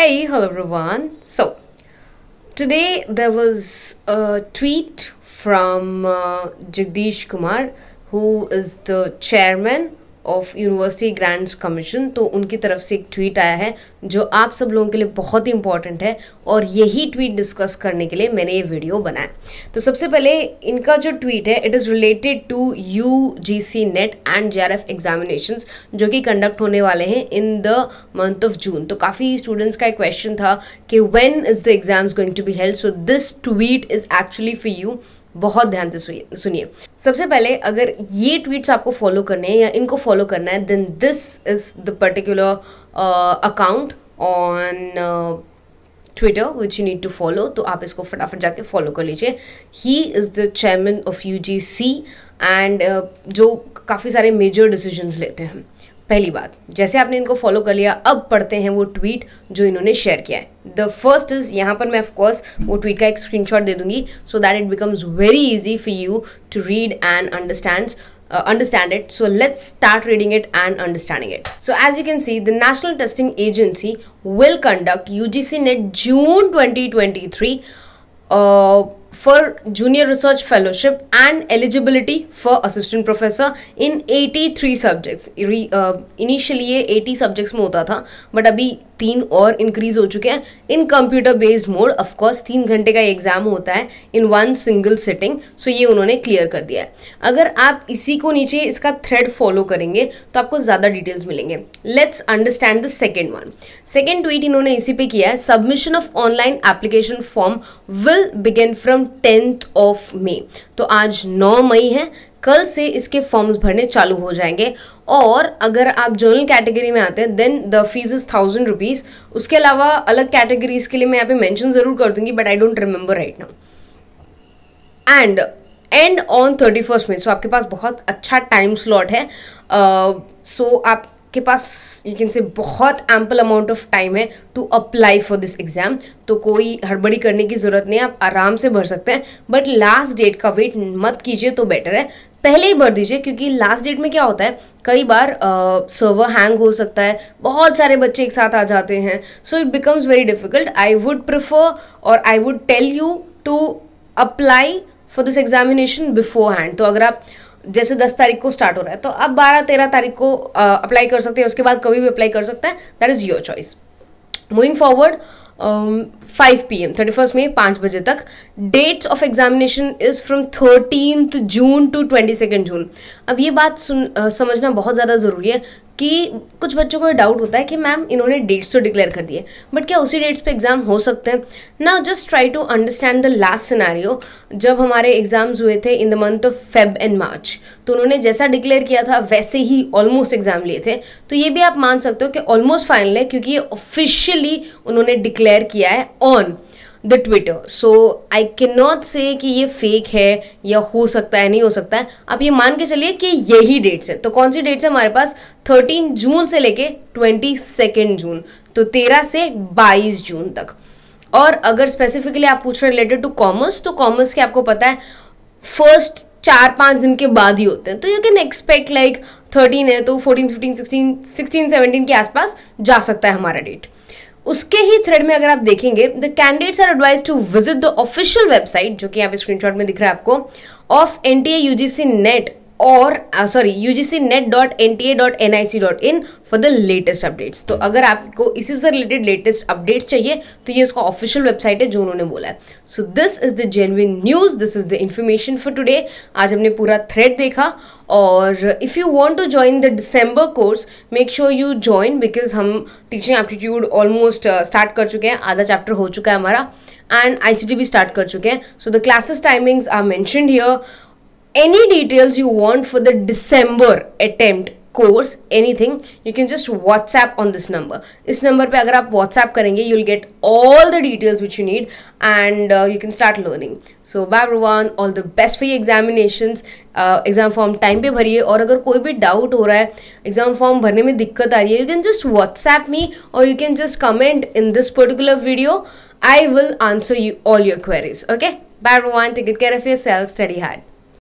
hello everyone. So, today there was a tweet from uh, Jagdish Kumar, who is the chairman of University Grants Commission तो उनकी तरफ़ से एक tweet आया है, जो आप सब लोगों के लिए बहुत ही इंपॉर्टेंट है, और यही ट्वीट डिस्कस करने के लिए मैंने ये वीडियो बनाया तो सबसे पहले इनका जो ट्वीट है it is related to U G C NET and J R F examination जो कि कंडक्ट होने वाले हैं in the month of June तो काफ़ी स्टूडेंट्स का एक क्वेश्चन था कि when is the exams going to be held so this tweet is actually for you बहुत ध्यान से सुनिए सबसे पहले अगर ये ट्वीट्स आपको फॉलो करने हैं या इनको फॉलो करना है then this is the particular account on Twitter which you need to follow तो आप इसको फटाफट जाके फॉलो कर लीजिए। He is the chairman of U G C and जो काफ़ी सारे मेजर डिसीजंस लेते हैं। पहली बात जैसे आपने इनको फॉलो कर लिया अब पढ़ते हैं वो ट्वीट जो इन्होंने शेयर किया है द फ़र्स्ट इज़ यहाँ पर मैं ऑफकोर्स वो ट्वीट का एक स्क्रीनशॉट दे दूँगी so that it becomes very easy for you to read and understand Uh, understand it. So let's start reading it and understanding it. So as you can see, the National Testing Agency will conduct UGC NET June 2023 uh, for junior research fellowship and eligibility for assistant professor in 83 subjects. Uh, initially ये 80 subjects में होता था but अभी तीन और increase हो चुके हैं। In computer based mode of course तीन घंटे का एग्ज़ाम होता है in one single sitting so ये उन्होंने क्लियर कर दिया है। अगर आप इसी को नीचे इसका थ्रेड फॉलो करेंगे तो आपको ज़्यादा डिटेल्स मिलेंगे। Let's understand the second one second tweet इन्होंने इसी पे किया है। Submission of online application form will begin from tenth of May तो आज नौ मई है कल से इसके फॉर्म्स भरने चालू हो जाएँगे। और अगर आप जर्नल कैटेगरी में आते हैं then the fees is thousand rupees उसके अलावा अलग कैटेगरीज के लिए मैं यहाँ पे मेंशन ज़रूर कर दूँगी but I don't remember right now and and on thirty first में सो आपके पास बहुत अच्छा टाइम स्लॉट है। सो uh, so आप के पास यू कैन से बहुत एम्पल अमाउंट ऑफ़ टाइम है to apply for this exam तो कोई हड़बड़ी करने की ज़रूरत नहीं है आप आराम से भर सकते हैं। बट लास्ट डेट का वेट मत कीजिए तो बेटर है। पहले ही भर दीजिए क्योंकि लास्ट डेट में क्या होता है कई बार सर्वर uh, हैंग हो सकता है बहुत सारे बच्चे एक साथ आ जाते हैं। So it becomes very difficult I would prefer और I would tell you to apply for this examination beforehand तो अगर आप जैसे दस तारीख को स्टार्ट हो रहा है। तो आप बारह तेरह तारीख को अप्लाई कर सकते हैं उसके बाद कभी भी अप्लाई कर सकते हैं। That is your choice moving forward five P M thirty first में पाँच बजे तक। Dates of examination is from thirteen June to twenty second June अब ये बात सुन uh, समझना बहुत ज़्यादा ज़रूरी है। कि कुछ बच्चों को डाउट होता है कि मैम इन्होंने डेट्स तो डिक्लेयर कर दिए बट क्या उसी डेट्स पे एग्ज़ाम हो सकते हैं? ना just try to understand the last scenario जब हमारे एग्ज़ाम्स हुए थे in the month of Feb and March तो उन्होंने जैसा डिक्लेयर किया था, वैसे ही ऑलमोस्ट एग्ज़ाम लिए थे। तो ये भी आप मान सकते हो कि ऑलमोस्ट फाइनल है, क्योंकि ये ऑफिशियली उन्होंने डिक्लेयर किया है on the Twitter so I can not say कि ये फेक है या हो सकता है, नहीं हो सकता है। आप ये मान के चलिए कि यही डेट्स है। तो कौन सी डेट्स है हमारे पास? थर्टीन जून से लेके ट्वेंटी सेकेंड जून तो तेरह से बाईस जून तक। और अगर स्पेसिफिकली आप पूछ रहे रिलेटेड टू कॉमर्स तो कॉमर्स के आपको पता है फ़र्स्ट चार पाँच दिन के बाद ही होते हैं। तो you can expect like thirteen है तो fourteen fifteen sixteen sixteen seventeen के आसपास जा सकता है हमारा डेट उसके ही थ्रेड में अगर आप देखेंगे the candidates are advise to visit the official website जो कि यहाँ पे स्क्रीनशॉट में दिख रहा है आपको of N T A UGC NET और sorry U G C NET dot N T A dot N I C dot in for the latest updates तो अगर आपको इसी से रिलेटेड लेटेस्ट अपडेट्स चाहिए तो ये उसका ऑफिशियल वेबसाइट है जो उन्होंने बोला है। So this is the genuine news this is the information for today आज हमने पूरा थ्रेड देखा और if you want to join the December course make sure you join because हम टीचिंग एप्टीट्यूड ऑलमोस्ट स्टार्ट कर चुके हैं। आधा चैप्टर हो चुका है हमारा एंड आई सी टी भी स्टार्ट कर चुके हैं। So the classes timings are mentioned here any details you want for the December attempt course anything you can just whatsapp on this number इस number पे अगर आप whatsapp करेंगे you'll get all the details which you need and uh, you can start learning so bye everyone all the best for your examinations uh, exam form time पे भरिए और अगर कोई भी doubt हो रहा है exam form भरने में दिक्कत आ रही है you can just whatsapp me or you can just comment in this particular video I will answer you all your queries okay bye everyone take good care of yourself study hard